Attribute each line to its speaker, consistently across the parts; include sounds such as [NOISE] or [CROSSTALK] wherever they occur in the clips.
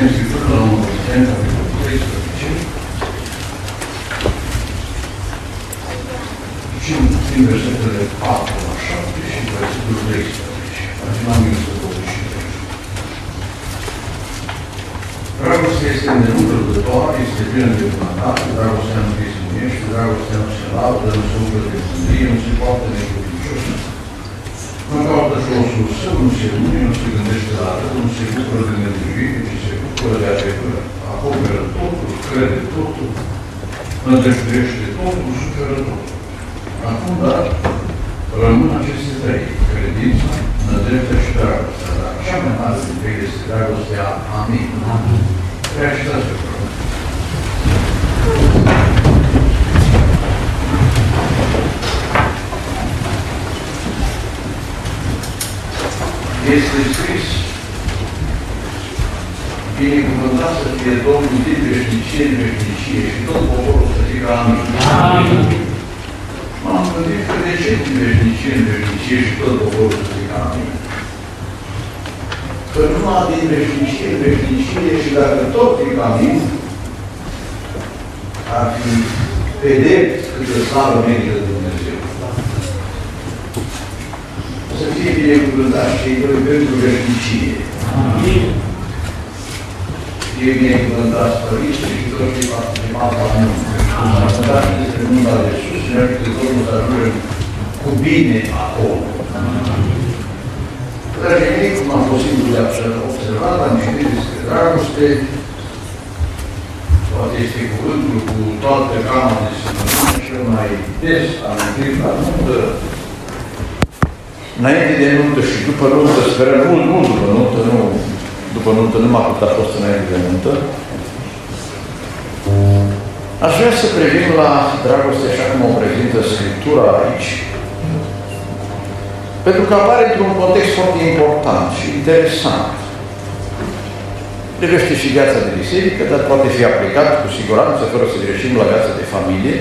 Speaker 1: deschidem Scriptura la un Corinteni, capitolul 13. Și din versetele 4 la 7 și versetul 13. Pagina 1123. Dragostea este îndelungă răbdătoare, este plină de bunătate, dragostea nu pismuiește, dragostea nu se laudă, nu se umplă de mândrie, nu se poartă necredincios, nu caută josul său, nu se umine, nu se gândește la rău, nu se bucură de nedrăjuire, ci se bucură de adevăr. Acoperă totul, crede totul, nădăjduiește totul, suferă totul. Acum, dar, rămân aceste trei, credința, nădejdea și dragostea. Dar cea mai mare dintre ele este dragostea. Amin. Amin. Reașitați-vă, vă rog. Este scris Binecuvântat să fie Domnul din veșnicie în veșnicie și tot poporul să fie amin.
Speaker 2: Amin.
Speaker 1: M-am gândit că de ce din veșnicie în veșnicie și tot poporul să fie amin? Că numai din veșnicie în veșnicie și dacă tot e amin, ar fi pedept câtă slavă merită Dumnezeu. Să fie binecuvântat și ei pentru veșnicie.
Speaker 2: Amin.
Speaker 1: Fie binecuvântați părinții și toți cei participanți la noi. Ascultați despre mâna de sus, ne ajută Domnul să ajungem cu bine acolo. Dragii mei, cum am fost singur de observat, am citit despre dragoste, poate este cuvântul cu toată gama de sănătate cel mai des amintit la nuntă, Înainte de nuntă și după nuntă, sperăm mult, mult după nuntă, nu, după nuntă nu m-a putut a fost înainte de nuntă. Aș vrea să privim la dragoste așa cum o prezintă Scriptura aici, pentru că apare într-un context foarte important și interesant. Privește și viața de biserică, dar poate fi aplicat cu siguranță, fără să greșim la viața de familie.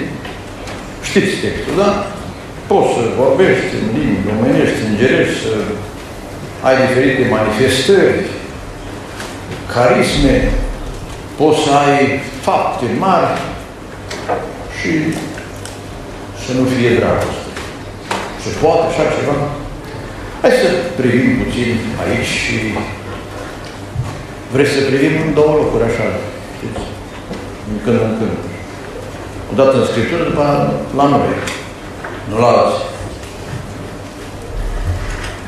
Speaker 1: Știți textul, da? Poți să vorbești în limbi omenești, îngerești, să ai diferite manifestări, carisme, poți să ai fapte mari și să nu fie dragoste. Se poate așa ceva? Hai să privim puțin aici și vreți să privim în două locuri așa, știți? În când în când. Odată în Scriptură, după la noi. Nu la alții.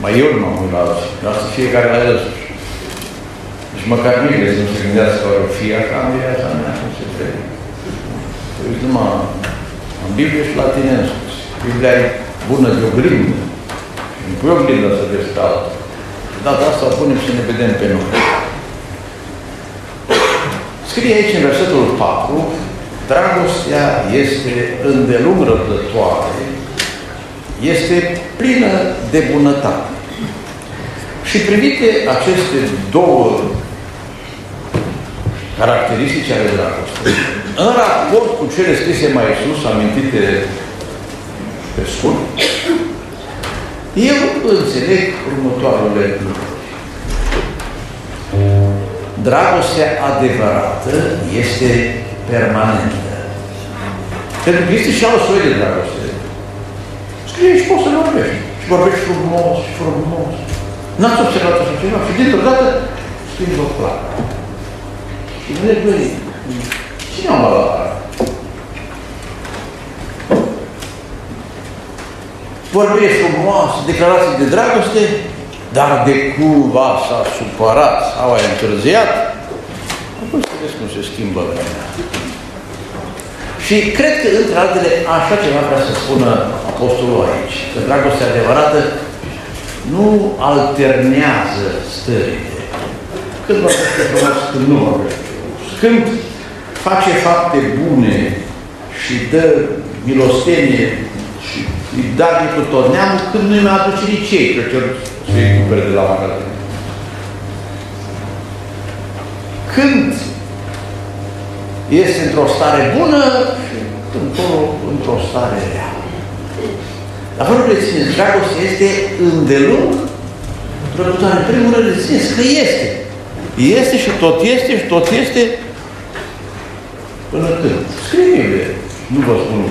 Speaker 1: Mai eu nu mă uit la alții. Lasă fiecare la el însuși. Deci măcar mine să nu se gândească că fie așa în viața mea, cum se trebuie. Uite numai în Biblie și la tine însuși. Biblia e bună de o grindă. Nu pui o grindă să vezi pe altul. Data asta o punem să ne vedem pe noi. Scrie aici în versetul 4, dragostea este îndelung răbdătoare, este plină de bunătate. Și privite aceste două caracteristici ale dragostei, în raport cu cele scrise mai sus, amintite pe scurt, eu înțeleg următoarele lucruri. Dragostea adevărată este permanentă. Pentru că este și alt soi de dragoste. Scrie și poți să vorbești. Și vorbești frumos, și frumos. N-ați observat așa ceva? Și dintr-o dată schimbă plac. Și ne băi, cine am luat la Vorbești frumos, declarații de dragoste, dar de cumva s-a supărat sau a întârziat, apoi să vezi cum se schimbă vremea. Și cred că, între altele, așa ceva vrea să spună Apostolul aici, că dragostea adevărată nu alternează stările. Când vorbește frumos, când nu vorbește frumos. Când face fapte bune și dă milostenie și îi da cu tot neamul, când nu-i mai aduce nici ei, că cer să-i cumpere de la magazin. Când este într-o stare bună și într-o, într-o stare rea. Dar vă rog, rețineți, dragostea este îndelung răbdătoare. În primul rând, rețineți că este. Este și tot este și tot este până când. Scrie Biblie. Nu vă spun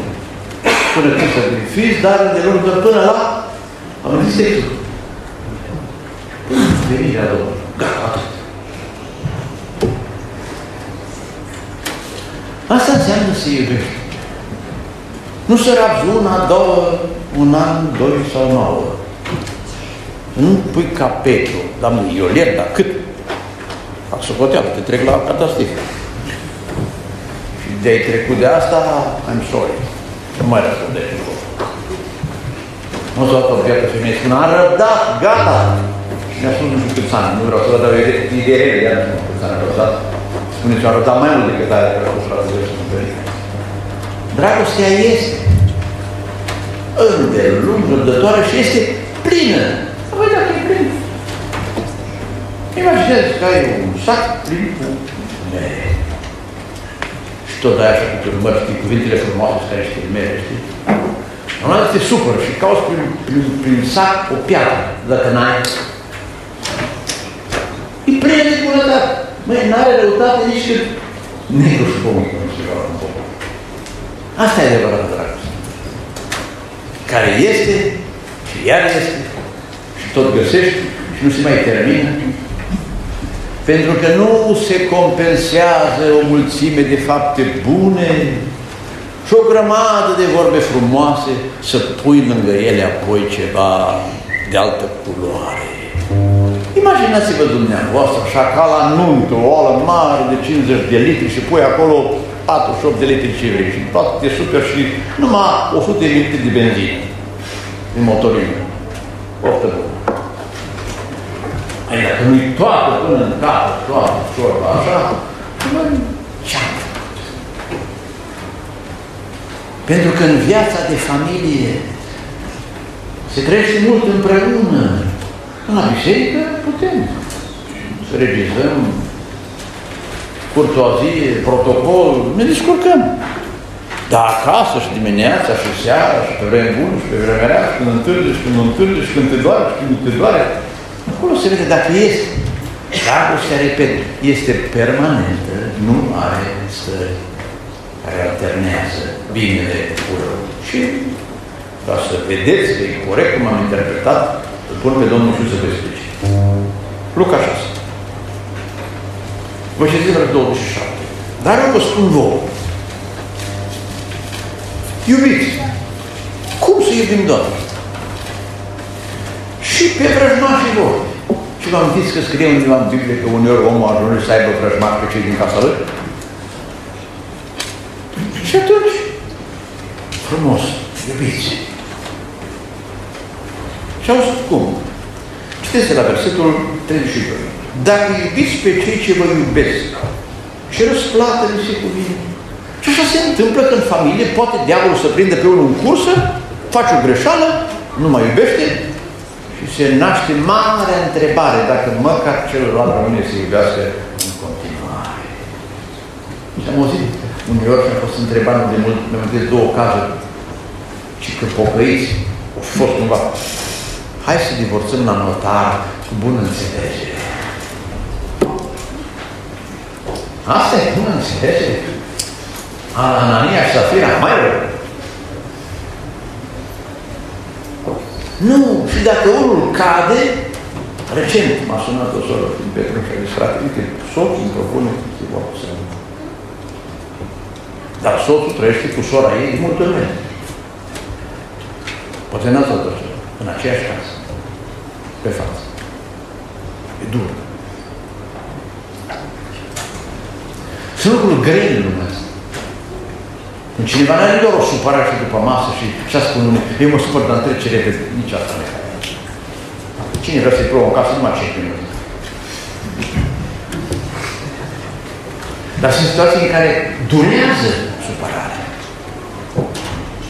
Speaker 1: până când să fiți, dar de lungă până la am zis textul. Până venirea Domnului. Gata, atât. Asta înseamnă să iubești. Nu să rabzi una, două, un an, doi sau nouă. Nu pui capetul. Dar mă, eu ler, dar cât? Fac socoteală, te trec la catastrofe. Și de-ai trecut de asta, I'm sorry. Nu mai răspundești cu Nu s-a o viață femeie, spune, am răbdat, gata. Și mi-a spus nu știu câți ani, nu vreau să vă dau idee rele, iar nu știu câți ani a răbdat. Spuneți, am răbdat mai mult decât aia care a fost la Dragostea este îndelung, răbdătoare și este plină. Să văd dacă e plină. Imaginează că ai un sac plin cu mere. Și tot aia așa cu urmări, știi, cuvintele frumoase care știi mere, știi? Un alt te supăr și cauți prin, prin, prin sac o piatră, dacă n-ai. E plină de bunătate. Măi, n-are răutate nici când negru și pământul nu se joacă în popor. Asta e adevărat, dragoste. Care este și iar este și tot găsești și nu se mai termină. Pentru că nu se compensează o mulțime de fapte bune și o grămadă de vorbe frumoase să pui lângă ele apoi ceva de altă culoare. Imaginați-vă dumneavoastră, așa ca la nuntă, o oală mare de 50 de litri și pui acolo 48 de litri și vrei și toate super și numai 100 de litri de benzină din motorină. Poftă bună. Ai, dacă nu-i toată până în cap, toată ciorba așa, ce-am Pentru că în viața de familie se trăiește mult împreună. În la biserică putem să regizăm curtoazie, protocol, ne descurcăm. Dar acasă și dimineața și seara și pe vreme bună și pe vreme rea și când întârzi și când nu întârzi și când te doare și când nu te doare, acolo se vede dacă este. Dragostea, repet, este permanentă, nu are stări care alternează binele cu rău. Și ca să vedeți că e corect cum am interpretat, îl pun pe Domnul Iisus să vă explice. Luca 6. Vă citim 27. Dar eu vă spun vouă. Iubiți! Cum să iubim Domnul? Și pe vrăjmașii lor. Și vă amintiți că scrie undeva în Biblie că uneori omul ajunge să aibă vrăjmași pe cei din casa lui? Și atunci, frumos, iubiți. Și au spus cum? Citeți la versetul 32. Dacă iubiți pe cei ce vă iubesc, și răsplată mi se cuvine. Și așa se întâmplă că în familie poate diavolul să prinde pe unul în cursă, face o greșeală, nu mai iubește și se naște mare întrebare dacă măcar celălalt rămâne să iubească în continuare. Și am auzit uneori și am fost întrebat de mult, mi-am două cazuri, și că pocăiți, au fost cumva, hai să divorțăm la notar cu bună înțelegere. Asta e bună înțelegere. Anania și Safira, mai rău. Nu, și dacă unul cade, recent m-a sunat o soră din Petru și a zis, frate, uite, soțul îmi propune să să Dar soțul trăiește cu sora ei de multe vreme. Poate n-ați în aceeași casă, pe față. E dur. Sunt lucruri grele în lumea asta. Când cineva nu are doar o supărare și după masă și așa spun unul, eu mă supăr, dar trece repede. Nici asta nu e. Cine vrea să-i plouă în casă, numai 5 minute. Dar sunt situații în care durează supărarea.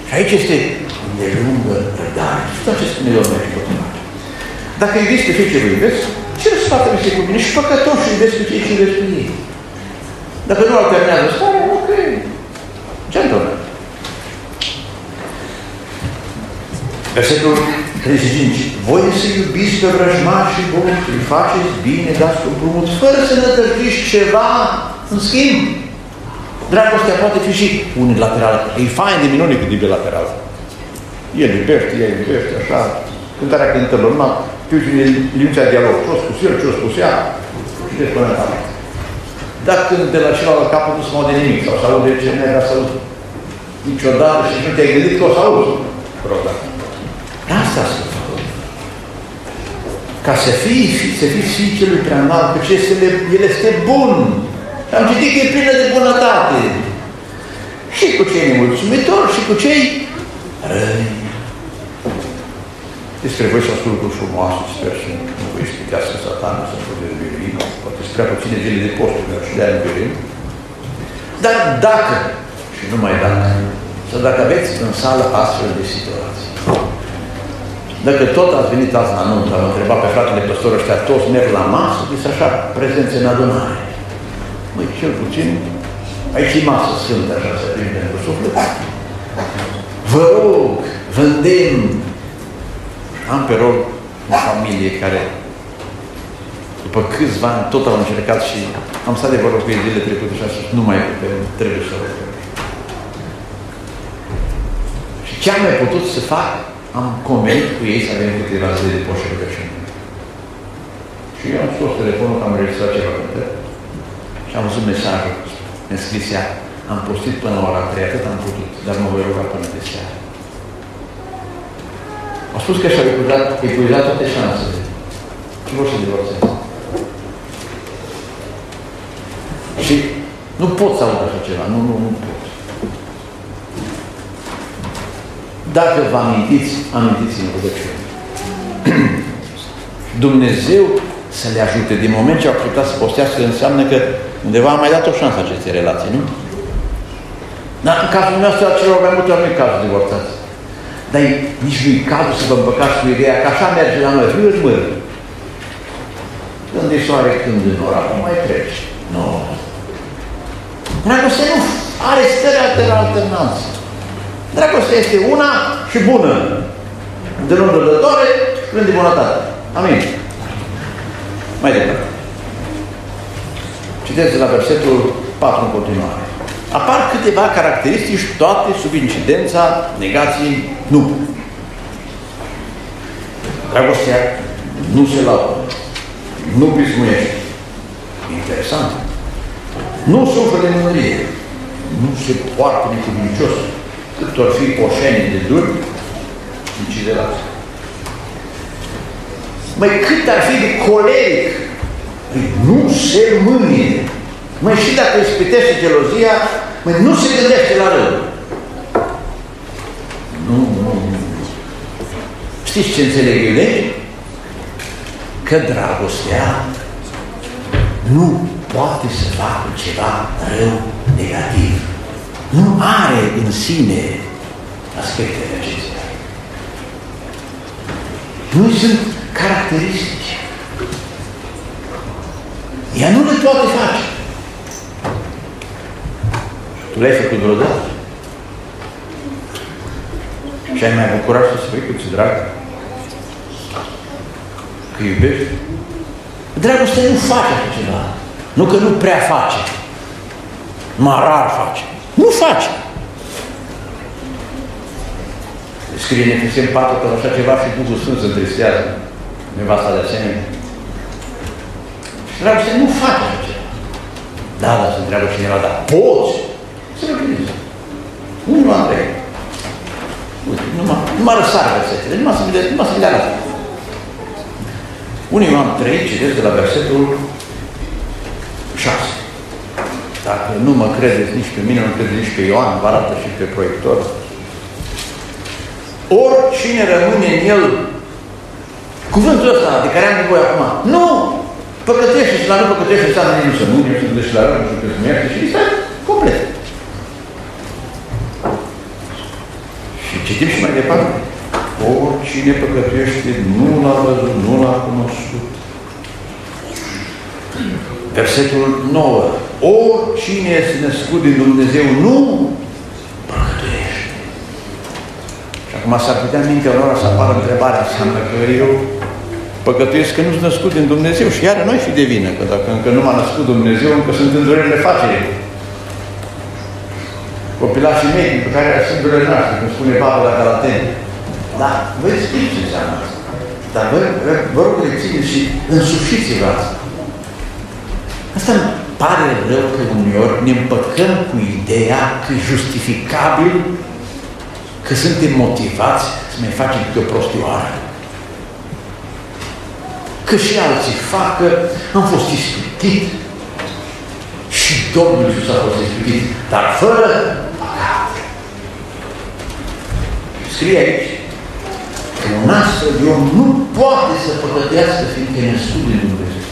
Speaker 1: Și aici este de lungă rădare. Și tot ce spune Domnul și tot Dacă iubiți pe cei ce vă iubesc, ce răsfată mi se cuvine? Și păcătoși iubesc pe cei ce iubesc pe ei. Dacă nu alternează starea, ok. Gentleman. Versetul 35. Voi să iubiți pe vrăjmașii buni, îi faceți bine, dați cu brumut, fără să nădăjduiți ceva în schimb. Dragostea poate fi și unilaterală. E fain de minune cât e bilaterală. El iubește, el iubește, așa. Cântarea cântărilor, numai piușile liniuța dialog. Ce-o spus el, ce-o spus ea, și de până la Dar când de la celălalt capăt nu se aude nimic, sau să aude ce nu era să auzi niciodată și nu te-ai gândit că o să auzi vreodată. Asta să fac. Ca să fii, să fii fiii celui prea înalt, că ce este, el este bun. Am citit că e plină de bunătate. Și cu cei nemulțumitori și cu cei răi. Despre voi să ascult lucruri frumoase, sper să nu vă explicați satanul să vă dezbirim. Poate sunt prea puține zile de postul meu și de-aia nu Dar dacă, și numai dacă, sau dacă aveți în sală astfel de situații, dacă tot ați venit azi la nuntă, am întrebat pe fratele păstor ăștia, toți merg la masă, deci așa, prezenți în adunare. Măi, cel puțin, aici e masă sfântă, așa, să fim pentru suflet. Vă rog, vă îndemn. Am pe rol o familie care, după câțiva ani, tot au încercat și am stat de vorbă cu ei zile trecute și am spus, nu mai putem, trebuie să rugăm. Și ce am mai putut să fac? am convenit cu ei să avem câteva zile de poșă rugăciune. Și eu am scos telefonul că am registrat ceva cântă și am văzut mesajul în scrisea am postit până la ora 3, atât am putut, dar mă voi ruga până de seară. Au spus că și-au epuizat, epuizat toate șansele. Și vor să divorțeze. Și nu pot să aud așa ceva, nu, nu, nu pot. Dacă vă amintiți, amintiți-vă rugăciune. [CLEARS THROAT] Dumnezeu să le ajute. Din moment ce au putea să postească, înseamnă că undeva am mai dat o șansă acestei relații, nu? Dar în cazul nostru, celor mai multe ori nu e cazul divorțați. Dar nici nu-i cazul să vă împăcați cu ideea că așa merge la noi, fiu măr. Când e soare, când în ora, nu mai treci. Nu. Dragostea nu are stări alternanță. Dragostea este una și bună. De nu rădătoare, plin de bunătate. Amin. Mai departe. Citeți la versetul 4 în continuare. Apar câteva caracteristici, toate sub incidența negației nu. Dragostea nu se laudă, nu pismuiește. Interesant. Nu suferă de mândrie, nu se poartă necuvincios, cât or fi poșenii de dur, inciderați. Mai cât ar fi de coleric, păi nu se mânie. Mai și dacă își spitește gelozia, mai nu se gândește la rău. Nu, nu, nu. Știți ce înțeleg eu Că dragostea nu poate să facă ceva rău negativ nu are în sine aspectele acestea. Nu sunt caracteristici. Ea nu le poate face. Tu le-ai făcut vreodată? Și ai mai bucurat să spui că ți drag? Că iubești? Dragostea nu face așa ceva. Nu că nu prea face. Mai rar face. Nu face. Scrie în Efesem 4 că așa ceva și Duhul Sfânt se întristează. Nevasta de asemenea. Și dragostea nu face așa ceva. Da, dar se întreabă cineva, dar poți să le gândești. Unul Andrei. Uite, numai, numai răsar versetele, numai să vedea, numai să vedea la Unii Ioan 3, citesc de la versetul 6. Dacă nu mă credeți nici pe mine, nu credeți nici pe Ioan, vă arată și pe proiector. Oricine rămâne în el, cuvântul ăsta de care am nevoie acum, nu! Păcătește și la nu păcătește înseamnă nici nu să nu, nici nu și la rău, nu știu că și este complet. Citim și mai departe. Oricine păcătește nu l-a văzut, nu l-a cunoscut. Versetul 9. Oricine este născut din Dumnezeu nu păcătuiește. Și acum s-ar putea în mintea lor să apară întrebarea, înseamnă că eu păcătuiesc că nu-s născut din Dumnezeu și iară noi fi de vină, că dacă încă nu m-a născut Dumnezeu, încă sunt în durerile facerii. Copilașii mei, pe care sunt durerile noastre, cum spune Pavel la Galateni. Da, voi știți ce înseamnă asta. Dar vă, vă rog rețineți și însușiți-vă asta. Asta îmi pare rău că uneori ne împăcăm cu ideea că e justificabil că suntem motivați să mai facem câte o prostioară. Că și alții fac, că am fost ispitit și Domnul Iisus a fost ispitit, dar fără Scrie aici că un astfel de om nu poate să păcătească fiindcă e născut din Dumnezeu.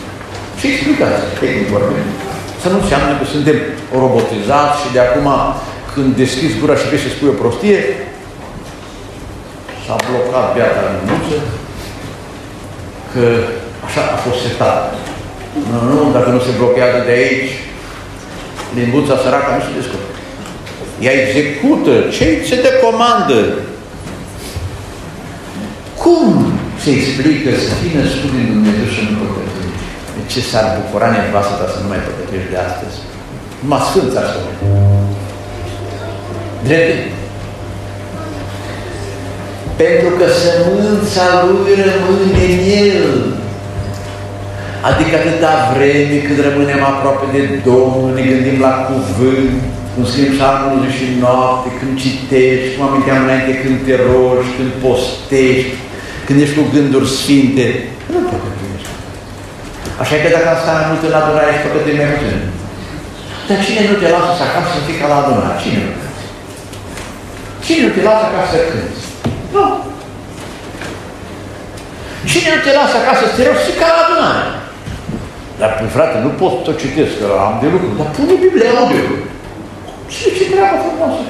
Speaker 1: Și explicați, tehnic vorbind. Să nu înseamnă că suntem robotizați și de acum când deschizi gura și vrei să spui o prostie, s-a blocat beata liniuță, că așa a fost setat. Nu, nu, dacă nu se blochează de aici, limbuța săracă nu se descurcă. Ea execută ce se te comandă. Cum se explică să fii născut din Dumnezeu și nu păcătuiești? De ce s-ar bucura nevastă ta să nu mai păcătuiești de astăzi? Numai Sfânt ar spune. Drept. Pentru că sămânța lui rămâne în el. Adică atâta vreme când rămânem aproape de Domnul, ne gândim la cuvânt, cum scriem Psalmul și noapte, când citești, cum aminteam înainte, când te rogi, când postești, când ești cu gânduri sfinte, nu păcătuiești. Așa că dacă am stat mai mult în adunare, ești păcătuit mai puțin. Dar cine nu te lasă să acasă să fii ca la adunare? Cine nu? Cine nu te lasă acasă să cânti? Nu. Cine nu te lasă acasă să te rogi, să ca la adunare? Dar, frate, nu pot să citesc, că am de lucru, dar pune Biblia audio. Ce, ce treabă frumoasă?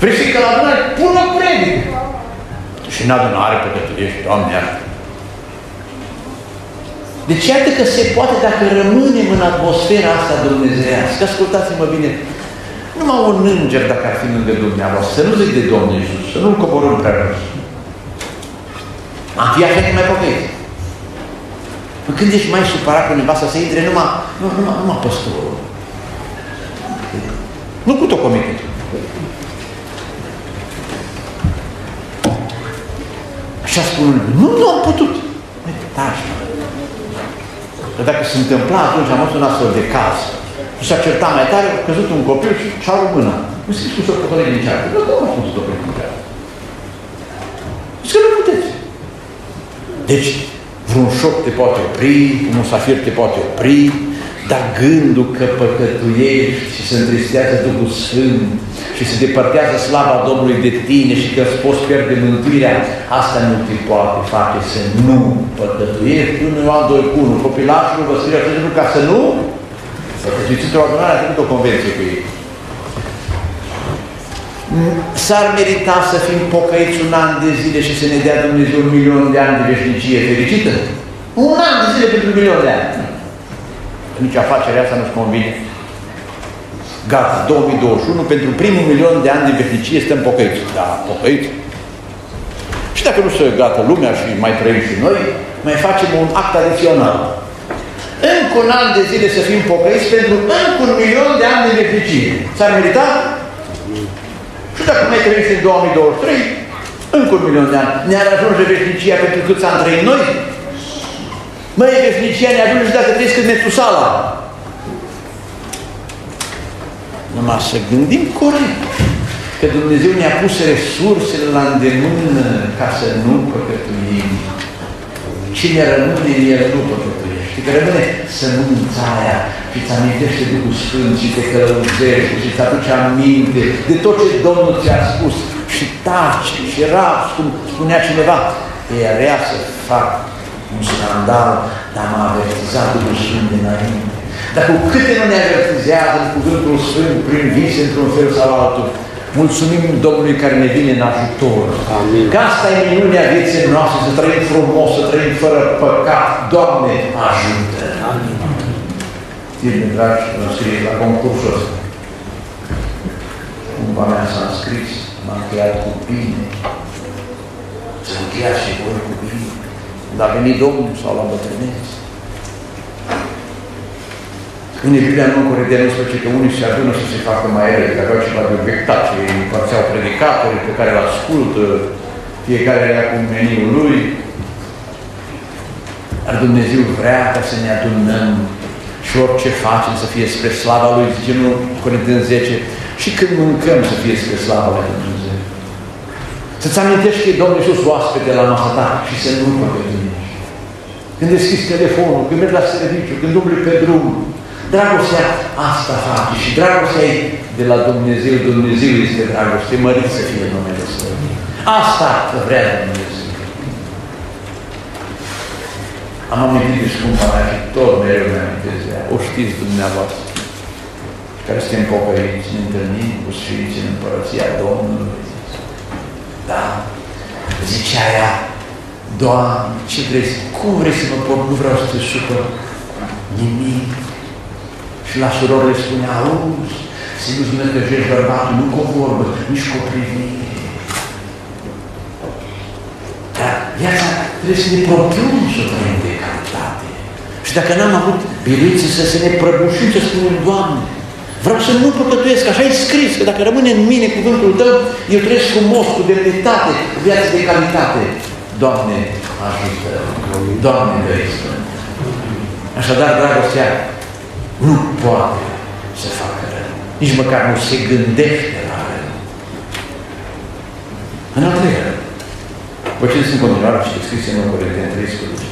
Speaker 1: Vrei să-i că la adunare? Pune o predică. Și în adunare păcătuiești, Doamne iartă. Deci iată că se poate dacă rămânem în atmosfera asta dumnezeiască. Ascultați-mă bine, numai un înger dacă ar fi lângă dumneavoastră, să nu zic de Domnul Iisus, să nu-L coborâm prea jos. Am fi așa că mai pocăiți. Când ești mai supărat cu nevasta să intre numai, nu, numai, numai păstorul. Nu cu tot comitetul. Așa spun unii, nu, nu am putut. Măi, taci, Că dacă se întâmpla atunci, am avut un astfel de caz, și s-a certat mai tare, a căzut un copil și și-a rupt mâna. Nu scris cu o din ceartă. Nu, nu am spus o din ceartă. Zice că nu puteți. Deci, vreun șoc te poate opri, un musafir te poate opri, dar gândul că păcătuiești și se întristează Duhul Sfânt și se depărtează slava Domnului de tine și că îți poți pierde mântuirea, asta nu te poate face să nu păcătuiești. Nu Ioan 2 cu 1, copilașul vă scrie acest lucru ca să nu păcătuiți într-o adunare, a făcut o convenție cu ei. S-ar merita să fim pocăiți un an de zile și să ne dea Dumnezeu un milion de ani de veșnicie fericită? Un an de zile pentru un milion de ani. Nici afacerea asta nu-și convine. Gata, 2021, pentru primul milion de ani de veșnicie stăm pocăiți. Da, pocăiți. Și dacă nu se gata lumea și mai trăim și noi, mai facem un act adițional. Încă un an de zile să fim pocăiți pentru încă un milion de ani de veșnicie. S-ar merita? Și dacă mai trăim în 2023, încă un milion de ani. Ne-ar ajunge veșnicia pentru câți ani trăim noi? Măi, veșnicia ne ajunge și dacă trăiesc în Metusala. Numai să gândim corect. Că Dumnezeu ne-a pus resursele la îndemână ca să nu păcătuim. Cine rămâne în el nu păcătuiește. Că rămâne sămânța aia și îți amintește Duhul Sfânt și te călăuzește și îți aduce aminte de tot ce Domnul ți-a spus și taci și raps, cum spunea cineva, e rea să fac un scandal, dar m-a avertizat Duhul Sfânt dinainte. Dar cu câte nu ne avertizează în cuvântul Sfânt, prin vise, într-un fel sau altul, mulțumim Domnului care ne vine în ajutor. Amin. Că asta e minunea vieții noastre, să trăim frumos, să trăim fără păcat. Doamne, ajută! Amin. Tine, dragi, mă scrie la concursul ăsta. Cumva mea s-a scris m-a încheiat cu bine. Să încheiați și voi cu bine. Când a venit Domnul sau la bătrâneți. În Biblia nu Corinteni 11 că unii se adună să se facă mai rele, că aveau ceva de obiectat, și împărțeau predicatorii pe care îl ascultă, fiecare era cu meniul lui. Dar Dumnezeu vrea ca să ne adunăm și orice facem să fie spre slava Lui, zice nu Corinteni 10, și când mâncăm să fie spre slava Lui Dumnezeu. Să-ți amintești că e Domnul Iisus oaspete la masa ta și să nu păcătunești. Când deschizi telefonul, când mergi la serviciu, când umbli pe drum, Dragostea asta face și dragostea e de la Dumnezeu. Dumnezeu este dragoste, mărit să fie numele Său. Asta vrea Dumnezeu. Am amintit de scumpa mea și tot mereu mi amintesc de ea. O știți dumneavoastră. Care suntem pocăiți, ne întâlnim cu Sfinții în Împărăția Domnului. Da? Zicea ea, Doamne, ce vrei? Cum vrei să mă pot? Nu vreau să te supăr. Nimic. Și la surori le spunea, auzi, să nu-ți năcăjești bărbatul, nu cu o vorbă, nici cu o privire. Dar viața trebuie să ne propunem să trăim de calitate. Și dacă n-am avut biruințe să se ne prăbușim, să spunem, Doamne, vreau să nu păcătuiesc, așa e scris, că dacă rămâne în mine cuvântul Tău, eu trăiesc frumos, cu demnitate, cu viață de calitate. Doamne, ajută! Doamne, dă Așadar, dragostea nu poate să facă rău. Nici măcar nu se gândește la rău. În al treilea rând, vă citiți în continuare și descris în Corinteni 13.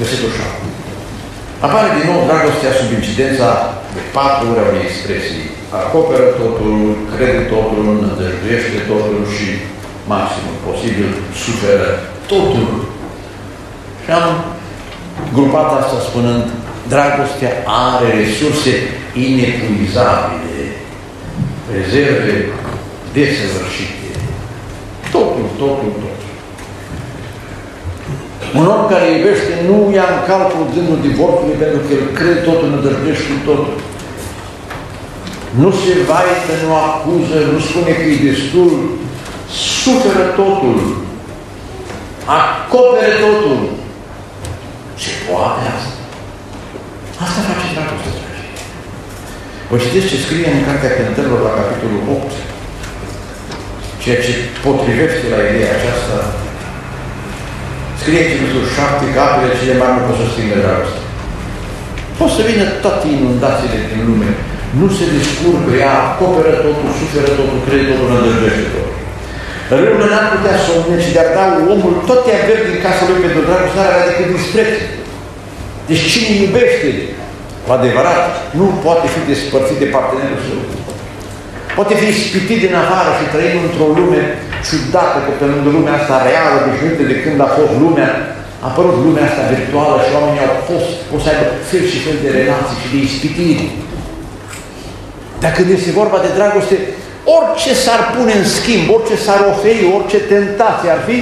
Speaker 1: Versetul 7. Apare din nou dragostea sub incidența de patru ori a unei expresii. Acoperă totul, crede totul, nădăjduiește totul și maximul posibil suferă totul. Și am grupat asta spunând Dragostea are resurse inepuizabile, rezerve desăvârșite. Totul, totul, totul. Un om care iubește nu ia în calcul gândul divorțului pentru că el crede totul, nu dărbiește totul. Nu se vaită, nu acuză, nu spune că e destul, suferă totul, acopere totul. Se poate asta. Asta face dragostea, dragii. Vă citiți ce scrie în Cartea Cântărilor la capitolul 8, ceea ce potrivește la ideea aceasta, scrie în capitolul 7 că apele cele mari nu pot să stingă dragostea. Poate să vină toate inundațiile din lume, nu se descurcă, ea acoperă totul, suferă totul, crede totul, nădăjdește totul. Râul n-ar putea să o și de-ar da omul tot te verde din casa lui pentru dragoste, n-ar avea decât dispreț. Deci cine iubește cu adevărat nu poate fi despărțit de partenerul său. Poate fi ispitit din afară și trăim într-o lume ciudată, că pe lângă lumea asta reală, obișnuită de când a fost lumea, a apărut lumea asta virtuală și oamenii au fost, pot să aibă fel și fel de relații și de ispitiri. Dar când este vorba de dragoste, orice s-ar pune în schimb, orice s-ar oferi, orice tentație ar fi,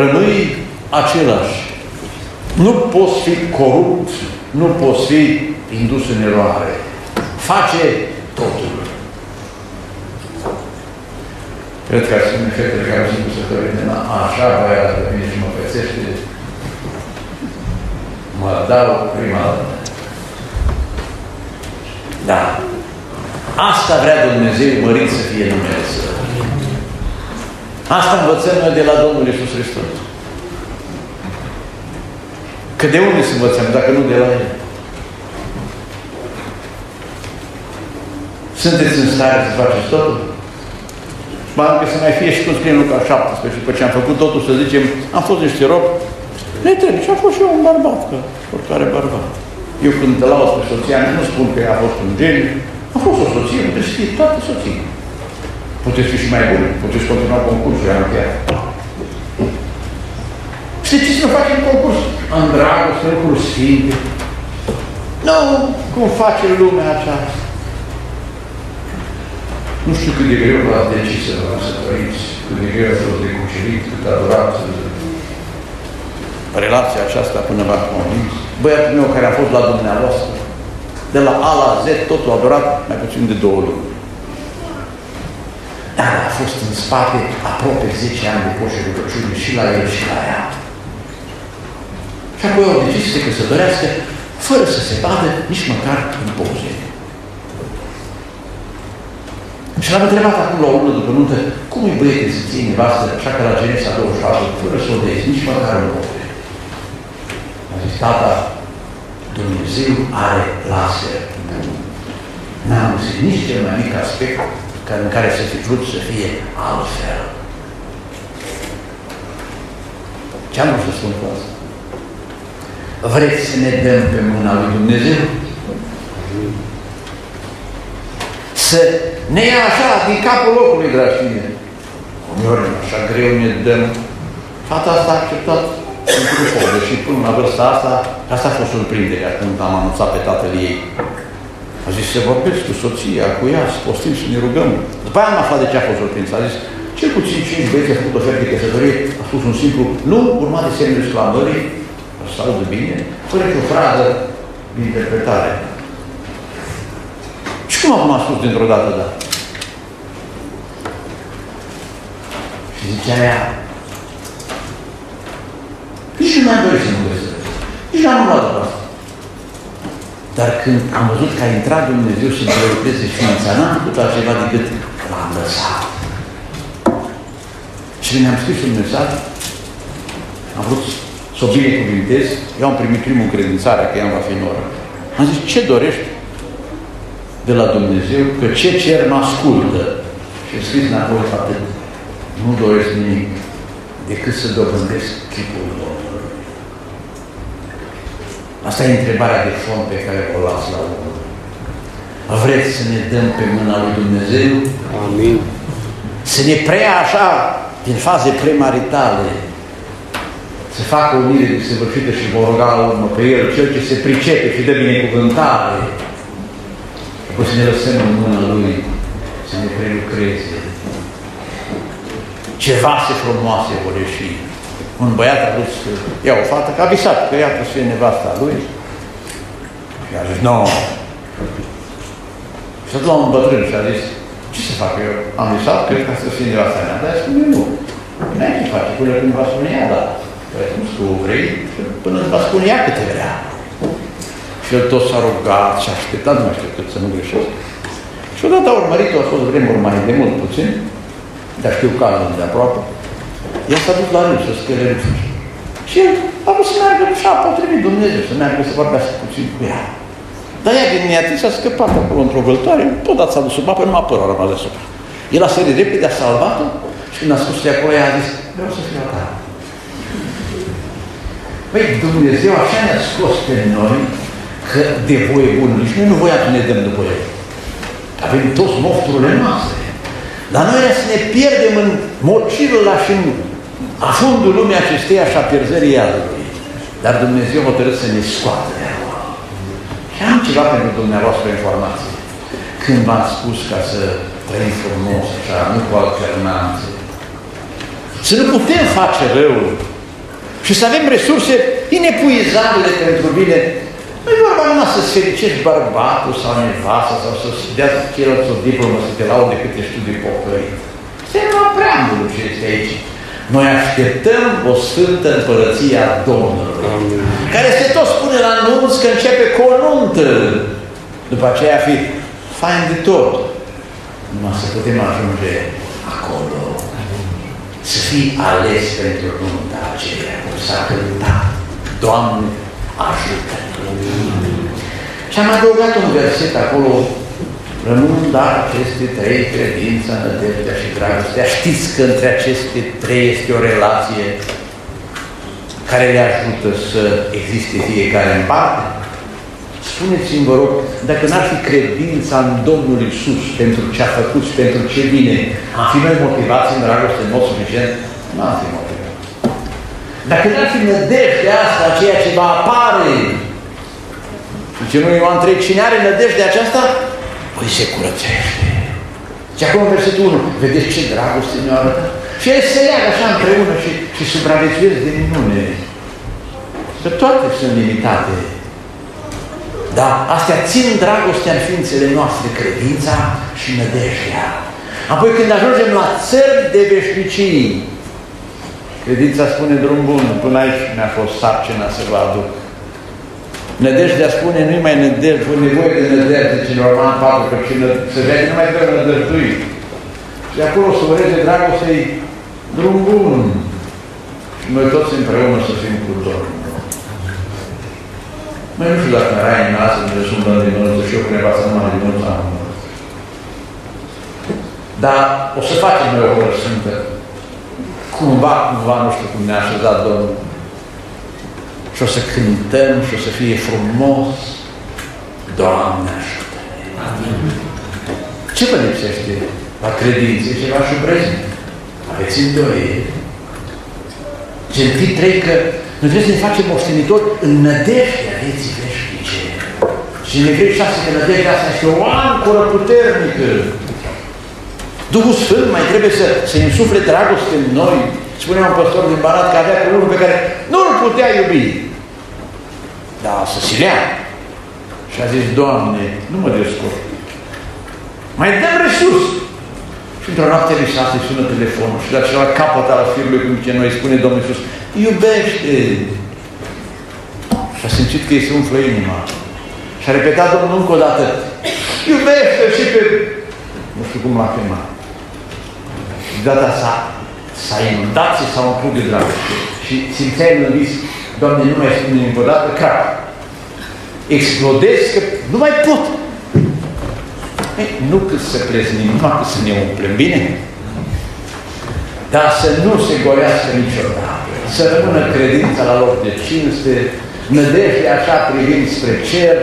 Speaker 1: rămâi același. Nu poți fi corupt, nu poți fi indus în eroare. Face totul. Cred că sunt fetele care sunt cusătorite, așa băiatul de mine și mă pățește, mă dau prima dată. Da. Asta vrea Dumnezeu mărit să fie numele Său. Asta învățăm noi de la Domnul Iisus Hristos. Că de unde să învățăm, dacă nu de la El? Sunteți în stare să faceți totul? Ba că să mai fie și cum scrie în Luca 17, după ce am făcut totul, să zicem, am fost niște rob, ne trebuie. Și a fost și eu un bărbat, că oricare bărbat. Eu când te laud pe soția mea, nu spun că a fost un geniu, a fost o soție, puteți să fie toate soții. Puteți fi și mai buni, puteți continua concursul, am încheiat. Și de ce să nu facem concurs? În dragoste, lucruri sfinte. Nu cum face lumea aceasta. Nu știu cât de greu v-ați decis să vă trăiți, cât de greu a fost de cucerit, cât a durat relația aceasta până v-a convins. Băiatul meu care a fost la dumneavoastră, de la A la Z, totul a durat mai puțin de două luni. dar a fost în spate aproape 10 ani de coșe rugăciune și la el și la ea. Și apoi au decis să se căsătorească fără să se vadă nici măcar în poze. Și l-am întrebat acum la o lună după nuntă, cum e băiete să ții nevastă așa că la Genesa 24, fără să o dezi, nici măcar în poze. A zis, tata, Dumnezeu are laser. N-am găsit nici cel mai mic aspect în care să fi vrut să fie altfel. Ce am vrut să spun cu asta? Vreți să ne dăm pe mâna lui Dumnezeu? Să ne ia așa din capul locului, dragi mine. Uneori așa greu ne dăm. Fata asta a acceptat într-un foc, și până la vârsta asta, asta a fost surprinderea când am anunțat pe tatăl ei. A zis, să vorbesc cu soția, cu ea, să postim și ne rugăm. După aia am aflat de ce a fost surprins. A zis, cel puțin cinci băieți a făcut oferte de căsătorie, a spus un simplu, nu, urmat de semnul exclamării, să audă bine, fără o frază de interpretare. Și cum acum a spus dintr-o dată, da? Și zicea ea, nici nu mai dorit să nu găsesc. Nici n-am luat de asta. Dar când am văzut că a intrat Dumnezeu să mă lucreze ființa, n-am făcut altceva decât l-am lăsat. Și ne-am scris un mesaj, am vrut să o binecuvintez, eu am primit primul credințare că ea va fi noră. Am zis, ce dorești de la Dumnezeu? Că ce cer mă ascultă. Și am scris înapoi atât. Nu doresc nimic decât să dobândesc chipul Domnului. Asta e întrebarea de fond pe care o las la urmă. Vreți să ne dăm pe mâna lui Dumnezeu?
Speaker 2: Amin.
Speaker 1: Să ne preia așa, din faze premaritale, să facă o mire desăvârșită și vor ruga la urmă pe El, Cel ce se pricepe și dă binecuvântare. Apoi să ne lăsăm în mâna Lui, să ne prelucreze. Ce vase frumoase vor ieși. Un băiat a vrut să ia o fată, că a visat că ea să fie nevasta lui. Și a zis, nu. Și a luat un bătrân și a zis, ce să fac eu? Am visat că ca să fie nevasta mea. Dar spune, nu. Nu ai ce face, până când va spune ea, da. Păi cum să o vrei, până îți va spune ea câte vrea. Și el tot s-a rugat și a așteptat, nu mai știu cât să nu greșesc. Și odată a urmărit-o, a fost vremuri mai de mult puțin, dar știu cazul de aproape. El s-a dus la rând să scăle râsul. Și el a vrut să meargă și a potrivit Dumnezeu, să meargă să vorbească puțin cu ea. Dar ea din neatit s-a scăpat acolo într-o vâltoare, tot dat s-a dus sub apă, numai părul a rămas deasupra. El a sărit repede, a salvat-o și când a spus de acolo, ea a zis, vreau să fiu a ta. Păi Dumnezeu așa ne-a scos pe noi că de voie bună, nici noi nu voia să ne dăm după El. Avem toți mofturile noastre. Dar noi să ne pierdem în mocirul și în afundul lumii acesteia și a pierzării iadului. Dar Dumnezeu hotărât să ne scoată de acolo. Și am ceva pentru dumneavoastră informație. Când v-am spus ca să trăim frumos, așa, nu cu alternanțe, să nu putem face rău și să avem resurse inepuizabile pentru bine, nu e vorba numai să-ți fericești bărbatul sau nevasta sau să-ți dea ceilalți o diplomă să te laude câte știu de pocăit. Este numai preambulul ce este aici. Noi așteptăm o sfântă împărăție a Domnului,
Speaker 2: Amin.
Speaker 1: care se tot spune la anunț că începe cu o nuntă. După aceea fi fain de tot. Numai să putem ajunge acolo. Să fii ales pentru nunta aceea, cum s-a cântat. Doamne, ajută Și am adăugat un verset acolo, rămân dar aceste trei, credința, nădejdea și dragostea. Știți că între aceste trei este o relație care le ajută să existe fiecare în parte? Spuneți-mi, vă rog, dacă n-ar fi credința în Domnul Isus pentru ce a făcut și pentru ce vine, am fi noi motivați în dragoste în mod suficient? Nu am fi motivați. Dacă n-ar fi nădejdea asta, ceea ce va apare, și ce nu Ioan 3, cine are nădejdea aceasta, păi se curățește. Și acum versetul 1, vedeți ce dragoste ne arătă? Și ele se leagă așa împreună și, și supraviețuiesc de minune. Că toate sunt limitate. Dar astea țin dragostea în ființele noastre, credința și nădejdea. Apoi când ajungem la țări de veșnicii, credința spune drum bun, până aici mi-a fost sarcina să vă aduc. Nădejdea spune, nu-i mai nădejde, pune nevoie de nădejde, zice Norman Papu, că și să vede nu mai trebuie nădăjduit. Și de acolo să ureze dragostei drum bun. Și noi toți împreună să fim cu Domnul. Mai nu știu dacă era în nas, unde sunt la din mână, și eu cu nevastă numai din mână am Dar o să facem noi o oră sfântă. Cumva, cumva, nu știu cum ne-a așezat Domnul și o să cântăm și o să fie frumos. Doamne ajută Ce vă lipsește la credință? Ceva șubreznic. Aveți îndoieli? Gentii trei că noi trebuie să ne facem moștenitori în nădejdea vieții veșnice. Și în Evrei 6 că nădejdea asta este o ancoră puternică. Duhul Sfânt mai trebuie să, să insufle dragoste în noi. Spunea un păstor din Barat că avea pe unul pe care nu îl putea iubi. Dar să se lea. Și a zis, Doamne, nu mă descurc. Mai dăm resurs. Și într-o noapte de șase sună telefonul și la celălalt capăt al firului, cum ce noi spune Domnul Iisus, iubește. Și a simțit că îi se umflă inima. Și a repetat Domnul încă o dată, iubește și pe... Nu știu cum l-a chemat. Și data s-a, s-a inundat și s-a umplut de dragoste. Și simțea în vis, Doamne, nu mai spune încă o dată, crac. Explodez că nu mai pot. Ei, nu cât să pleznim, numai cât să ne umplem, bine? Dar să nu se gorească niciodată. Să rămână credința la loc de cinste, nădejde așa privind spre cer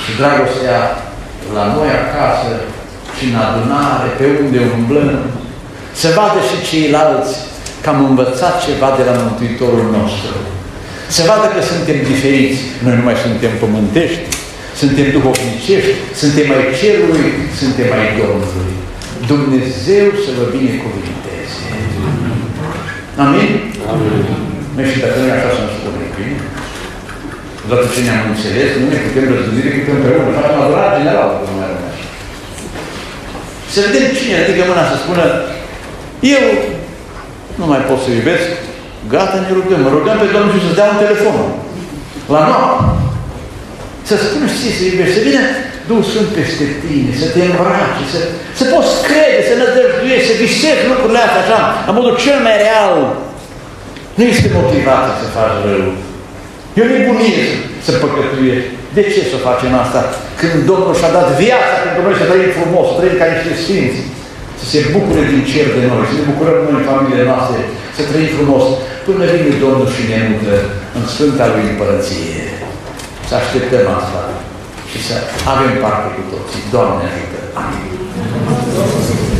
Speaker 1: și dragostea la noi acasă și în adunare, pe unde umblăm, să vadă și ceilalți că am învățat ceva de la Mântuitorul nostru. Să vadă că suntem diferiți. Noi nu mai suntem pământești, suntem duhovnicești, suntem mai cerului, suntem mai Domnului. Dumnezeu să vă binecuvinteze. Amin? Amin. Noi și dacă noi așa să-mi spune, bine? Odată ce ne-am înțeles, nu ne putem răzgândi decât împreună. Facem adorare generală, cum mai rămâne așa. Să vedem cine ridică mâna să spună, eu nu mai pot să iubesc, gata, ne rugăm. Mă rugăm pe Domnul și să-ți dea un telefon. La noapte. Să spună și să iubești, să vină Duhul Sfânt peste tine, să te îmbrace, să, să poți crede, să nădăjduiești, să visezi lucrurile astea așa, în modul cel mai real. Nu este motivat să faci rău. E o nebunie să, să păcătuiești. De ce să facem asta? Când Domnul și-a dat viața pentru noi să trăim frumos, să trăim ca niște sfinți, să se bucure din cer de noi, să ne bucurăm noi, familiile noastre, să trăim frumos, până vine Domnul și ne mută în Sfânta Lui Împărăție. Să așteptăm asta și să avem parte cu toții. Doamne ajută! Amin.